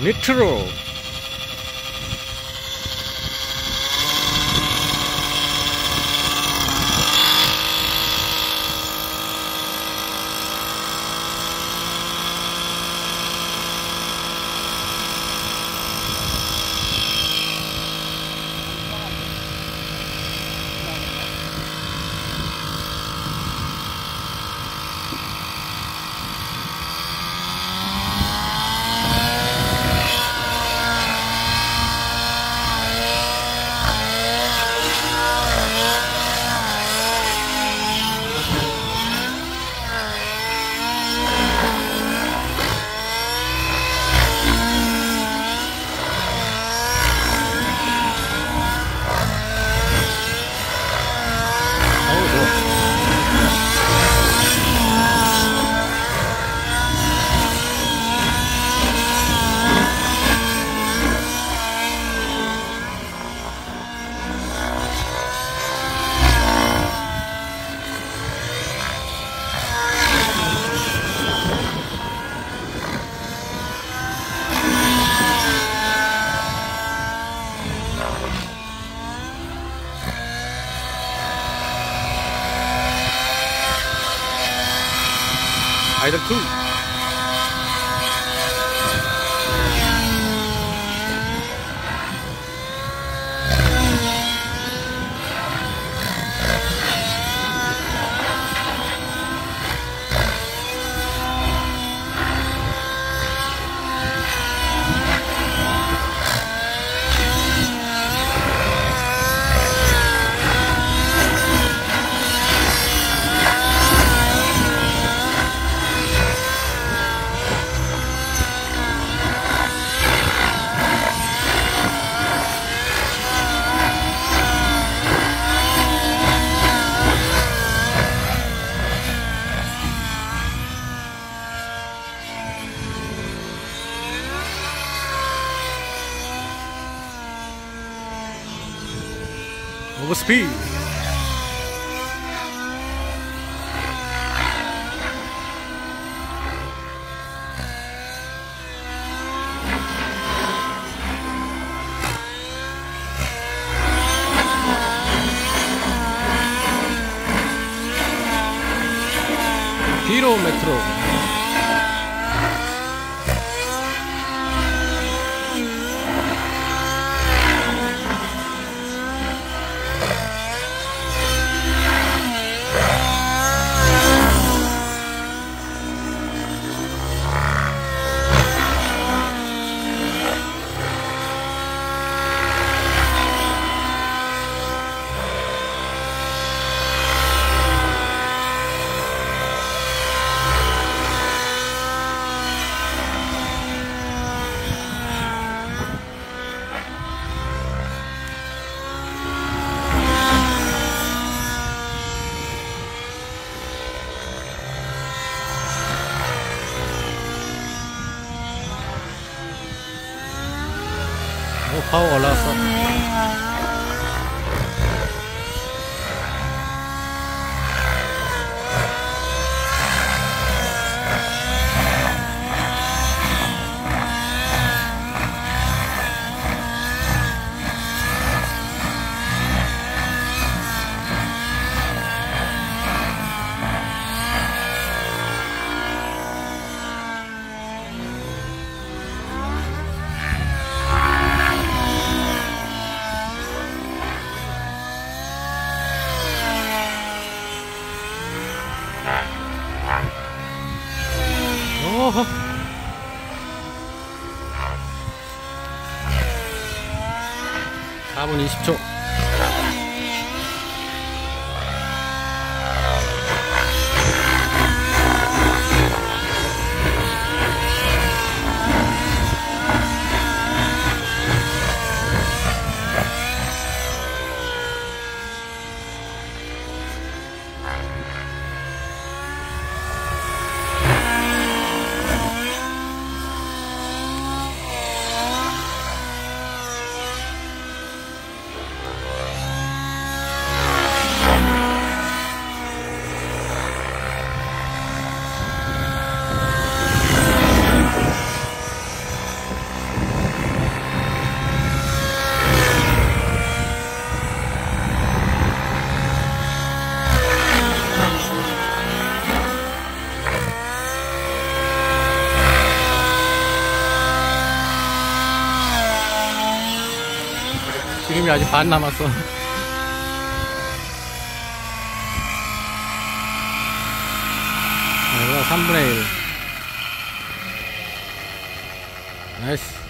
literal 아이 with speed. 好，我老师。 4분 20초. 지금이 아직 반 남았어. 이거 3분의 1 나이스